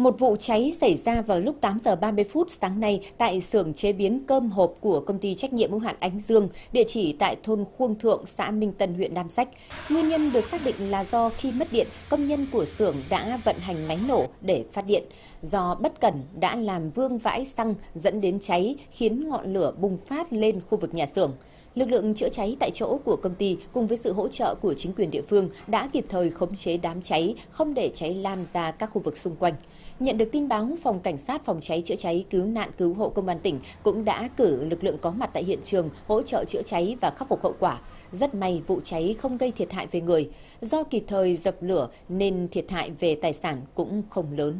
Một vụ cháy xảy ra vào lúc 8 giờ 30 phút sáng nay tại xưởng chế biến cơm hộp của công ty trách nhiệm hữu hạn Ánh Dương, địa chỉ tại thôn Khuông Thượng, xã Minh Tân, huyện Nam Sách. Nguyên nhân được xác định là do khi mất điện, công nhân của xưởng đã vận hành máy nổ để phát điện. Do bất cẩn đã làm vương vãi xăng dẫn đến cháy khiến ngọn lửa bùng phát lên khu vực nhà xưởng. Lực lượng chữa cháy tại chỗ của công ty cùng với sự hỗ trợ của chính quyền địa phương đã kịp thời khống chế đám cháy, không để cháy lan ra các khu vực xung quanh. Nhận được tin báo, Phòng Cảnh sát Phòng cháy chữa cháy cứu nạn cứu hộ Công an tỉnh cũng đã cử lực lượng có mặt tại hiện trường hỗ trợ chữa cháy và khắc phục hậu quả. Rất may vụ cháy không gây thiệt hại về người. Do kịp thời dập lửa nên thiệt hại về tài sản cũng không lớn.